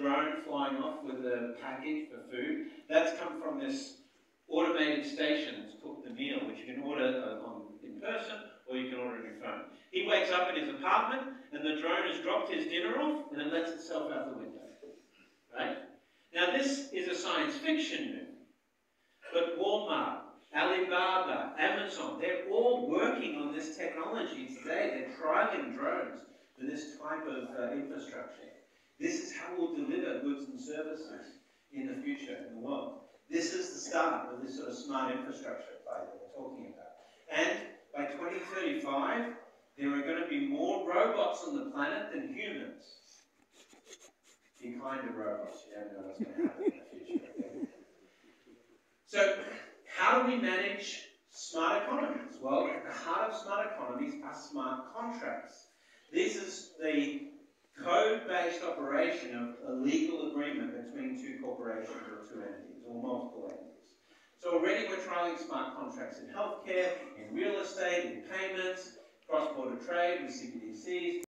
drone flying off with a package for food, that's come from this automated station that's cooked the meal, which you can order uh, on, in person or you can order on your phone. He wakes up in his apartment and the drone has dropped his dinner off and it lets itself out the window. Right? Now this is a science fiction movie. But Walmart, Alibaba, Amazon, they're all working on this technology today. They're trialing drones for this type of uh, infrastructure. This is how we'll deliver goods and services in the future in the world. This is the start of this sort of smart infrastructure play that we're talking about. And by 2035, there are going to be more robots on the planet than humans. Be kind to robots. You never know what's going to happen in the future. So, how do we manage smart economies? Well, at the heart of smart economies are smart contracts. This is the code-based creation of a legal agreement between two corporations or two entities or multiple entities. So already we're trialing smart contracts in healthcare, in real estate, in payments, cross-border trade with CBDCs,